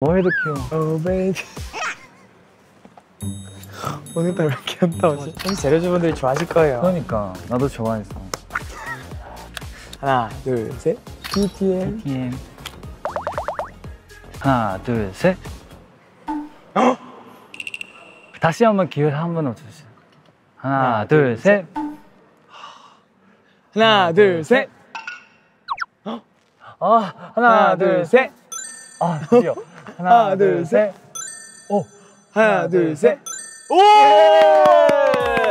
뭐해도 귀여워. 오 베이비 오늘따라 왜 귀엽다 오지? 혹시 재료주분들이 좋아하실 거예요 그러니까 나도 좋아했어. 하나 둘셋 BTM TM. 하나, 둘, 셋. 다시 한번 기회 한번 주세요. 하나, 하나, 둘, 둘, 셋. 하나 둘셋 아, 하나, 하나 둘, 둘 셋. 셋 아, 드디어. 하나, 하나, 둘, 둘, 셋. 오. 하나 둘셋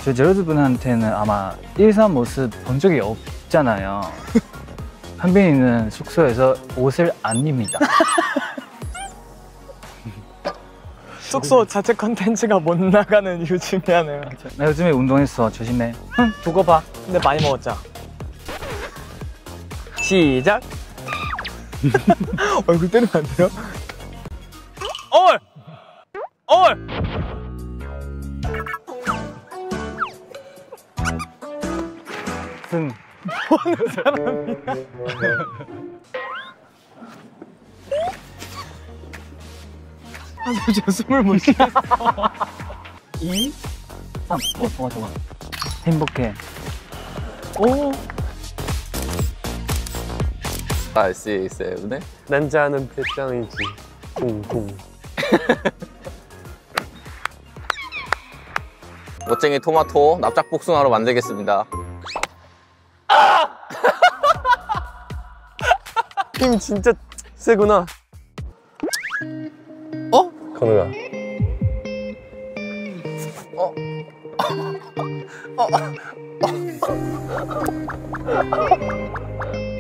저 제로즈 분한테는 아마 일상 모습 본 적이 없잖아요. 한빈이는 숙소에서 옷을 안 입니다. 숙소 자체 컨텐츠가 못 나가는 이유 중에 하나예요 나 요즘에 운동했어. 조심해. 응, 두고 봐. 근데 많이 먹었죠? 시작 얼굴 때리면 안 돼요? 얼! 얼! 승. 아, 저 숨을 못 쉬어 2, 3. 어, 좋아, 좋아. 행복해. 오 알씨 세븐에 남자는 배짱이지 쿵쿵 멋쟁이 토마토 납작 복숭아로 만들겠습니다. 힘 진짜 세구나 어? 건우가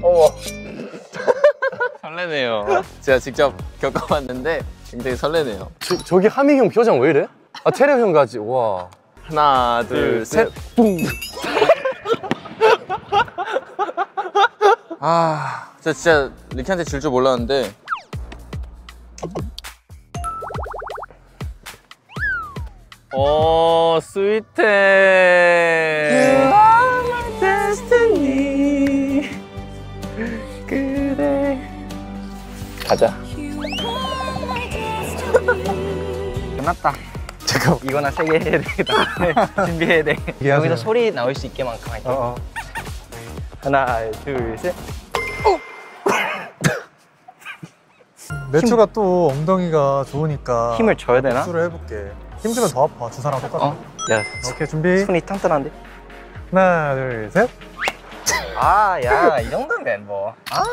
어머 설레네요. 제가 직접 겪어봤는데 굉장히 설레네요. 저, 저기 하민이 형 표정 왜 이래? 아 테레 형 같지 와 하나 둘 셋. 뿡. 아, 저 진짜 리키한테 질 줄 몰랐는데. 오, 스위트. 가자 끝났다. 잠깐. 이거나 세 개 해야 되겠다. 준비해야 돼. 여기서 소리 나올 수 있게만큼 할게. 어, 어. 하나 둘셋 매추가 또 엉덩이가 좋으니까 힘을 줘야 되나? 수를 해볼게 힘주면 더 아파 주사랑 똑같아 어? 야, 오케이 준비 손이 튼튼한데? 하나 둘셋내 아, 야, 이 정도면 뭐. 아,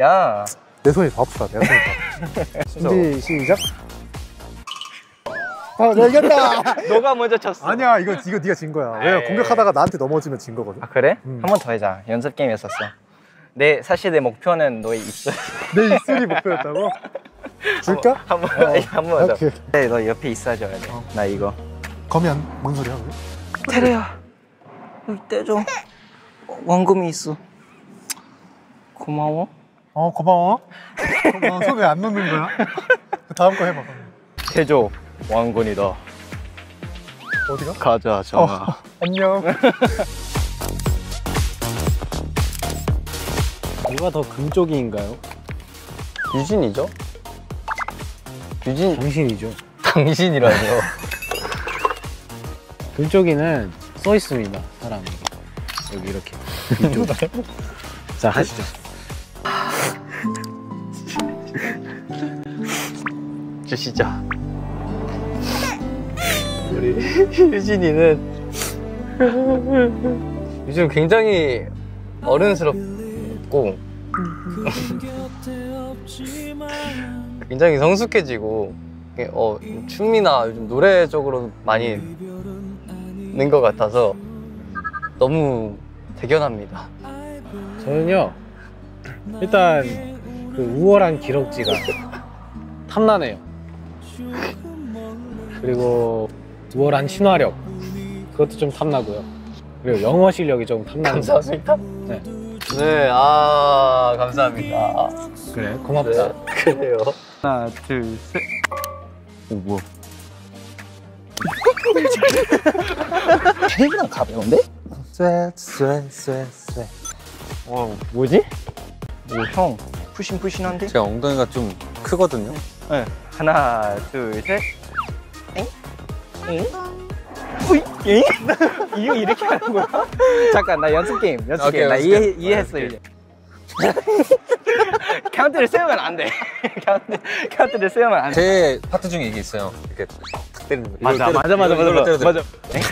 야. 손이 더 아프다 내 손이 더 준비 시작 아, 나 이겼다. 너가 먼저 쳤어. 아니야, 이거 이거 네가 진 거야. 왜 공격하다가 나한테 넘어지면 진 거거든. 아, 그래? 음. 한번더 하자. 연습 게임이었었어. 내 사실 내 목표는 너의 입술. 내 입술이 목표였다고? 줄까? 한번 한번 하자. 오케이. 네, 너 옆에 있어줘야 돼. 나 이거. 거면 뭔 소리야? 그게? 테레야, 여기 떼줘. 원금이 있어. 고마워. 어, 고마워. 고마워. 손에 안 넣는 거야? 그 다음 거 해봐. 그럼. 왕건이다. 어디가? 가자, 정아. 안녕. 누가 더 금쪽이인가요? 유진이죠? 유진 당신이죠 당신이라뇨. 금쪽이는 써 있습니다 사람에게 여기 이렇게 금쪽 자 하시죠 주시죠. 우리 유진이는 요즘 굉장히 어른스럽고 굉장히 성숙해지고 어, 춤이나 요즘 노래 쪽으로 많이 는 것 같아서 너무 대견합니다. 저는요 일단 그 우월한 기럭지가 탐나네요 그리고 우월한 친화력 그것도 좀 탐나고요 그리고 영어 실력이 좀 탐나는 것 같아요. 감사합니다. 네. 네, 아 감사합니다. 그래 고맙다 네, 그래요. 하나, 둘, 셋. 오, 뭐야. 생각보다 가벼운데? 쇠 쇠 쇠 쇠 와, 뭐지? 오, 형. 푸신 푸신한데? 제가 엉덩이가 좀 크거든요. 네. 하나, 둘, 셋. 우이? 엥? 이거 이렇게 하는 거야? 잠깐, 나 연습 게임, 연습 오케이, 게임. 나 이해, 게임. 이해했어, 이제. 카운트를 세우면 안 돼. 카운트, 카운트를 세우면 안 돼. 제 파트 중에 이게 있어요. 이렇게 탁 때리는 거. 맞아, 맞아, 때려- 맞아, 맞아, 맞아. 돼. 엥?